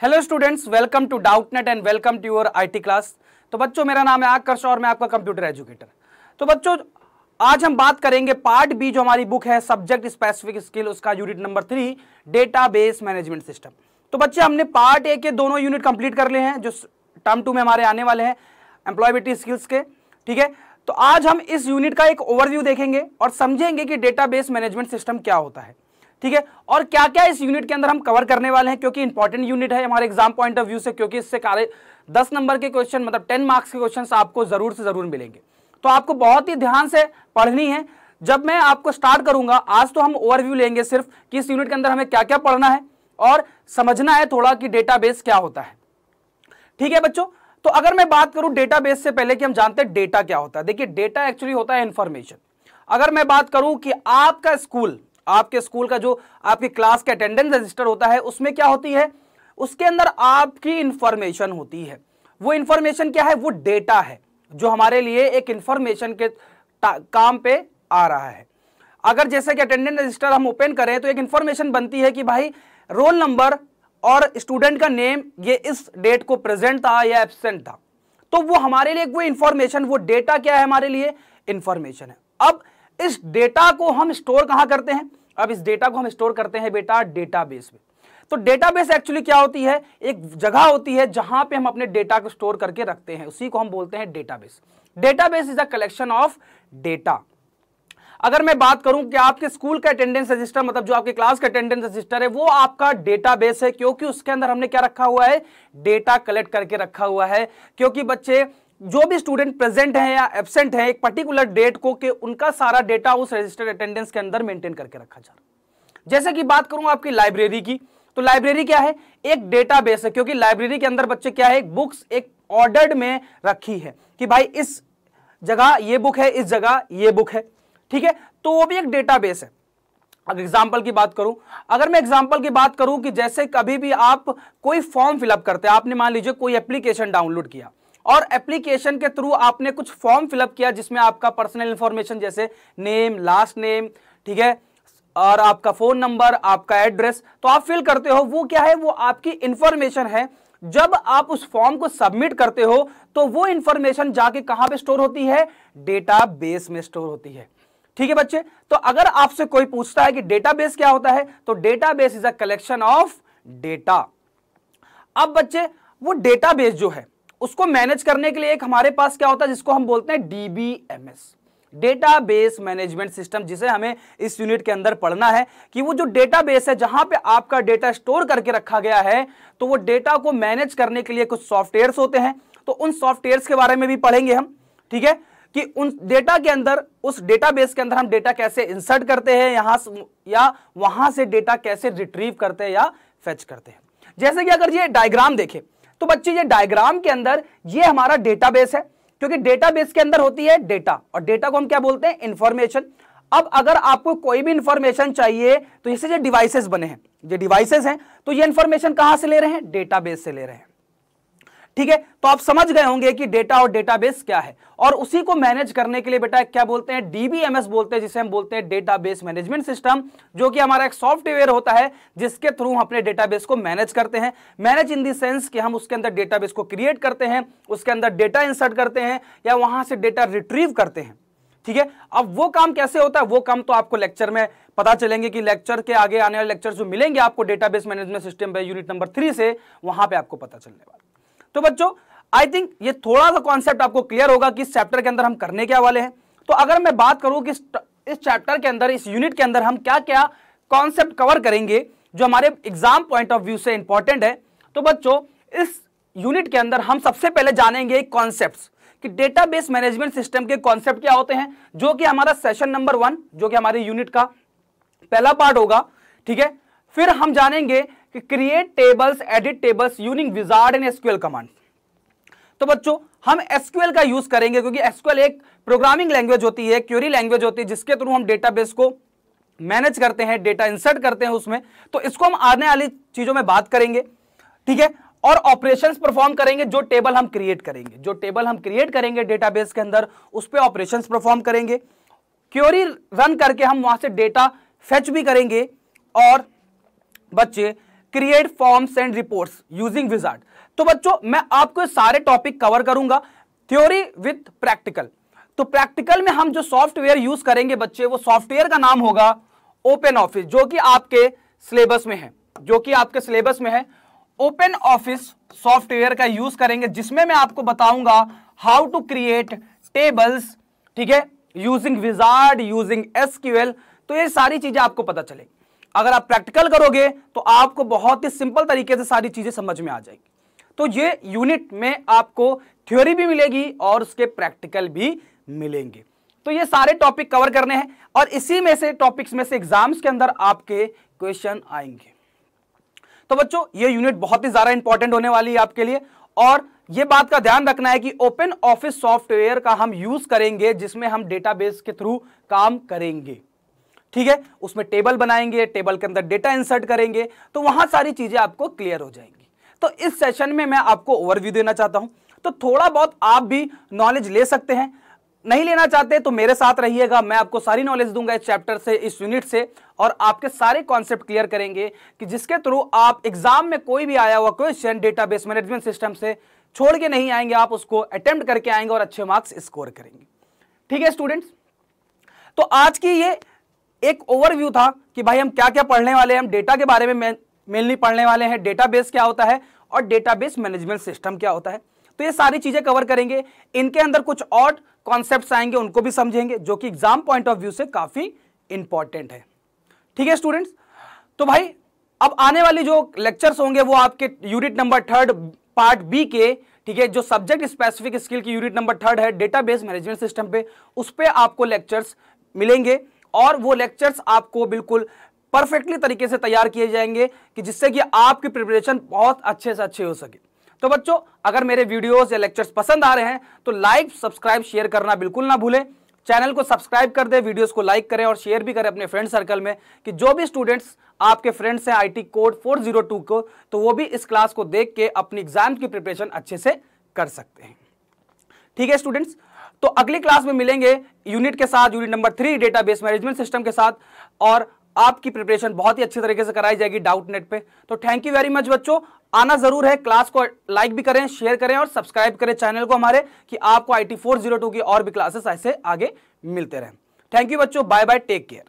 Hello students welcome to Doubtnut and welcome to your IT class तो बच्चों, मेरा नाम है आकर्ष और मैं आपका कंप्यूटर एजुकेटर तो बच्चों, आज हम बात करेंगे पार्ट बी, जो हमारी बुक है सब्जेक्ट स्पेसिफिक स्किल उसका unit number three database management system तो बच्चे, हमने पार्ट ए के दोनों यूनिट कंप्लीट कर लिए हैं, जो टर्म टू में हमारे आने वाले हैं एम्प्लॉयबिलिटी स्किल्स के, ठीक है? तो आज हम इस यूनिट का एक ओवरव्यू देखेंगे और समझेंगे कि डेटाबेस मैनेजमेंट सिस्टम क्या होता है। ठीक है? और क्या क्या इस यूनिट के अंदर हम कवर करने वाले हैं? क्योंकि इंपॉर्टेंट यूनिट है हमारे एग्ज़ाम पॉइंट ऑफ़ व्यू से, क्योंकि इससे कार्य दस नंबर के क्वेश्चन मतलब टेन मार्क्स के क्वेश्चन आपको ज़रूर से ज़रूर मिलेंगे। तो आपको बहुत ही ध्यान से पढ़नी है। जब मैं आपको स्टार्ट करूँगा, आज तो हम ओवरव्यू लेंगे सिर्फ़ कि इस यूनिट के अंदर हमें क्या क्या पढ़ना है और समझना है थोड़ा कि डेटाबेस क्या होता है। ठीक है बच्चों? तो अगर मैं बात करूँ डेटाबेस से पहले कि हम जानते हैं डेटा क्या होता है। देखिए डेटा एक्चुअली होता है इंफॉर्मेशन अगर मैं बात करूँ कि आपका स्कूल आपके स्कूल का जो आपकी क्लास का अटेंडेंस रजिस्टर होता है, उसमें क्या होती है? उसके अंदर आपकी इंफॉर्मेशन होती है। वो इंफॉर्मेशन क्या है? वो डेटा है, जो हमारे लिए एक इंफॉर्मेशन के काम पे आ रहा है। अगर जैसे कि अटेंडेंस रजिस्टर हम ओपन करें तो एक इंफॉर्मेशन बनती है कि भाई, रोल नंबर और स्टूडेंट का नेम ये इस डेट को प्रेजेंट था या एबसेंट था। तो वो हमारे लिए वो इंफॉर्मेशन वो डेटा क्या है हमारे लिए? इंफॉर्मेशन है। अब इस डेटा को हम स्टोर कहाँ करते हैं? अब इस डेटा को हम स्टोर करते हैं बेटा डेटाबेस में। तो डेटाबेस एक्चुअली क्या होती है? एक जगह होती है जहाँ पे हम अपने डेटा को स्टोर करके रखते हैं। उसी को हम बोलते हैं database. Database is a collection of data. अगर मैं बात करूँ कि आपके स्कूल का अटेंडेंस रजिस्टर मतलब जो आपके क्लास का अटेंडेंस रजिस्टर है, वो आपका डेटाबेस है, क्योंकि उसके अंदर हमने क्या रखा हुआ है? डेटा कलेक्ट करके रखा हुआ है। क्योंकि बच्चे जो भी स्टूडेंट प्रेजेंट है या एबसेंट है, एक पर्टिकुलर डेट को कि उनका सारा डेटा उस रजिस्टर्ड अटेंडेंस के अंदर मेंटेन करके रखा जा रहा जैसे कि बात करूँ आपकी लाइब्रेरी की तो लाइब्रेरी क्या है? एक डेटाबेस है, क्योंकि लाइब्रेरी के अंदर बच्चे क्या है? बुक्स एक ऑर्डर्ड में रखी है कि भाई इस जगह ये बुक है, इस जगह ये बुक है, ठीक है? तो वो भी एक डेटाबेस है। अगर एग्ज़ाम्पल की बात करूँ, अगर मैं एग्ज़ाम्पल की बात करूँ कि जैसे कभी भी आप कोई फॉर्म फिलअप करते हैं, आपने मान लीजिए कोई एप्लीकेशन डाउनलोड किया और एप्लीकेशन के थ्रू आपने कुछ फॉर्म फिलअप किया जिसमें आपका पर्सनल इंफॉर्मेशन जैसे नेम लास्ट नेम ठीक है? और आपका फ़ोन नंबर आपका एड्रेस तो आप फिल करते हो, वो क्या है? वो आपकी इंफॉर्मेशन है। जब आप उस फॉर्म को सबमिट करते हो तो वो इंफॉर्मेशन जाके कहाँ पे स्टोर होती है? डेटा बेस में स्टोर होती है। ठीक है बच्चे? तो अगर आपसे कोई पूछता है कि डेटाबेस क्या होता है तो database is a collection of data अब बच्चे, वो डेटाबेस जो है उसको मैनेज करने के लिए एक हमारे पास क्या होता है, जिसको हम बोलते हैं डीबीएमएस डेटाबेस मैनेजमेंट सिस्टम जिसे हमें इस यूनिट के अंदर पढ़ना है कि वो जो डेटाबेस है, जहाँ पे आपका डेटा स्टोर करके रखा गया है तो वो डेटा को मैनेज करने के लिए कुछ सॉफ्टवेयर्स होते हैं। तो उन सॉफ्टवेयर्स के बारे में भी पढ़ेंगे हम, ठीक है? कि उन डेटा के अंदर, उस डेटाबेस के अंदर हम डेटा कैसे इंसर्ट करते हैं, यहाँ या वहाँ से डेटा कैसे रिट्रीव करते हैं या फेच करते हैं। जैसे कि अगर ये डायग्राम देखें तो बच्चे, ये डायग्राम के अंदर ये हमारा डेटाबेस है, क्योंकि डेटाबेस के अंदर होती है डेटा और डेटा को हम क्या बोलते हैं? इंफॉर्मेशन अब अगर आपको कोई भी इंफॉर्मेशन चाहिए तो इससे जो डिवाइसेस बने हैं। जो डिवाइसेस हैं तो ये इंफॉर्मेशन कहाँ से ले रहे हैं? डेटाबेस से ले रहे हैं। ठीक है? तो आप समझ गए होंगे कि डेटा और डेटाबेस क्या है। और उसी को मैनेज करने के लिए बेटा क्या बोलते हैं? डीबीएमएस बोलते हैं, जिसे हम बोलते हैं डेटाबेस मैनेजमेंट सिस्टम जो कि हमारा एक सॉफ्टवेयर होता है, जिसके थ्रू हम अपने डेटाबेस को मैनेज करते हैं। मैनेज इन दी सेंस कि हम उसके अंदर डेटाबेस को क्रिएट करते हैं, उसके अंदर डेटा इंसर्ट करते हैं, या वहाँ से डेटा रिट्रीव करते हैं। ठीक है? अब वो काम कैसे होता है? वो काम तो आपको लेक्चर में पता चलेंगे कि लेक्चर के आगे आने वाले लेक्चर जो मिलेंगे आपको डेटाबेस मैनेजमेंट सिस्टम पे यूनिट नंबर थ्री से, वहाँ पे आपको पता चलने वाला। तो बच्चों आई थिंक ये थोड़ा सा कॉन्सेप्ट आपको क्लियर होगा कि इस चैप्टर के अंदर हम करने क्या वाले हैं। तो अगर मैं बात करूँ कि इस चैप्टर के अंदर, इस यूनिट के अंदर हम क्या क्या कॉन्सेप्ट कवर करेंगे, जो हमारे एग्ज़ाम पॉइंट ऑफ़ व्यू से इंपॉर्टेंट है तो बच्चों, इस यूनिट के अंदर हम सबसे पहले जानेंगे कॉन्सेप्ट कि डेटाबेस मैनेजमेंट सिस्टम के कॉन्सेप्ट क्या होते हैं, जो कि हमारा सेशन नंबर वन जो कि हमारे यूनिट का पहला पार्ट होगा, ठीक है? फिर हम जानेंगे कि create tables edit tables using wizard in SQL command तो बच्चों, हम एसक्यूएल का यूज़ करेंगे क्योंकि एसक्यूएल एक प्रोग्रामिंग लैंग्वेज होती है क्यूरी लैंग्वेज होती है, जिसके थ्रू हम डेटाबेस को मैनेज करते हैं डेटा इंसर्ट करते हैं उसमें। तो इसको हम आने वाली चीज़ों में बात करेंगे, ठीक है? और ऑपरेशंस परफॉर्म करेंगे जो टेबल हम क्रिएट करेंगे। जो टेबल हम क्रिएट करेंगे डेटाबेस के अंदर, उस पर ऑपरेशंस परफॉर्म करेंगे। क्योरी रन करके हम वहाँ से डेटा फेच भी करेंगे। और बच्चे create forms and reports using wizard तो बच्चों, मैं आपको सारे टॉपिक कवर करूँगा थ्योरी विथ प्रैक्टिकल तो प्रैक्टिकल में हम जो सॉफ्टवेयर यूज़ करेंगे बच्चे, वो सॉफ्टवेयर का नाम होगा ओपन ऑफ़िस जो कि आपके सिलेबस में है। जो कि आपके सिलेबस में है। ओपन ऑफ़िस सॉफ्टवेयर का यूज़ करेंगे, जिसमें मैं आपको बताऊँगा हाउ टू क्रिएट टेबल्स ठीक है? यूजिंग विजार्ड यूजिंग एसक्यूएल तो ये सारी चीज़ें आपको पता चलेगी। अगर आप प्रैक्टिकल करोगे तो आपको बहुत ही सिंपल तरीके से सारी चीज़ें समझ में आ जाएगी। तो ये यूनिट में आपको थ्योरी भी मिलेगी और उसके प्रैक्टिकल भी मिलेंगे। तो ये सारे टॉपिक कवर करने हैं और इसी में से, टॉपिक्स में से एग्ज़ाम्स के अंदर आपके क्वेश्चन आएँगे। तो बच्चों, ये यूनिट बहुत ही ज़्यादा इंपॉर्टेंट होने वाली है आपके लिए और ये बात का ध्यान रखना है कि ओपन ऑफ़िस सॉफ्टवेयर का हम यूज़ करेंगे, जिसमें हम डेटाबेस के थ्रू काम करेंगे। ठीक है? उसमें टेबल बनाएँगे टेबल के अंदर डेटा इंसर्ट करेंगे तो वहाँ सारी चीज़ें आपको क्लियर हो जाएँगी। तो इस सेशन में मैं आपको ओवरव्यू देना चाहता हूँ। तो थोड़ा बहुत आप भी नॉलेज ले सकते हैं। नहीं लेना चाहते तो मेरे साथ रहिएगा, मैं आपको सारी नॉलेज दूँगा इस चैप्टर से, इस यूनिट से, और आपके सारे कॉन्सेप्ट क्लियर करेंगे कि जिसके थ्रू आप एग्ज़ाम में कोई भी आया हुआ क्वेश्चन डेटाबेस मैनेजमेंट सिस्टम से छोड़ के नहीं आएँगे, आप उसको अटेम्प्ट करके आएँगे और अच्छे मार्क्स स्कोर करेंगे। ठीक है स्टूडेंट्स तो आज की ये एक ओवरव्यू था कि भाई हम क्या क्या पढ़ने वाले हैं, हम डेटा के बारे में मेनली पढ़ने वाले हैं डेटाबेस क्या होता है और डेटाबेस मैनेजमेंट सिस्टम क्या होता है। तो ये सारी चीज़ें कवर करेंगे। इनके अंदर कुछ और कॉन्सेप्ट आएँगे, उनको भी समझेंगे, जो कि एग्ज़ाम पॉइंट ऑफ़ व्यू से काफ़ी इंपॉर्टेंट है। ठीक है स्टूडेंट्स तो भाई, अब आने वाली जो लेक्चर्स होंगे, वो आपके unit number third part B के, ठीक है, जो सब्जेक्ट स्पेसिफिक स्किल की यूनिट नंबर थर्ड है डेटाबेस मैनेजमेंट सिस्टम पे, उस पर आपको लेक्चर्स मिलेंगे। और वो लेक्चर्स आपको बिल्कुल परफेक्टली तरीके से तैयार किए जाएँगे कि जिससे कि आपकी प्रिपरेशन बहुत अच्छे से अच्छे हो सके। तो बच्चों, अगर मेरे वीडियोस या लेक्चर्स पसंद आ रहे हैं तो लाइक सब्सक्राइब शेयर करना बिल्कुल ना भूलें। चैनल को सब्सक्राइब कर दे वीडियोस को लाइक करें और शेयर भी करें अपने फ्रेंड सर्कल में कि जो भी स्टूडेंट्स आपके फ्रेंड्स हैं आईटी कोड 402 को तो वो भी इस क्लास को देख के अपनी एग्ज़ाम की प्रिपरेशन अच्छे से कर सकते हैं। ठीक है स्टूडेंट्स तो अगली क्लास में मिलेंगे यूनिट के साथ unit number three database management system के साथ, और आपकी प्रिपरेशन बहुत ही अच्छी तरीके से कराई जाएगी डाउट नेट पे। तो थैंक यू वेरी मच बच्चों। आना ज़रूर है क्लास को लाइक भी करें शेयर करें और सब्सक्राइब करें चैनल को हमारे, कि आपको आई टी की और भी क्लासेस ऐसे आगे मिलते रहें। थैंक यू बच्चों। Bye bye take care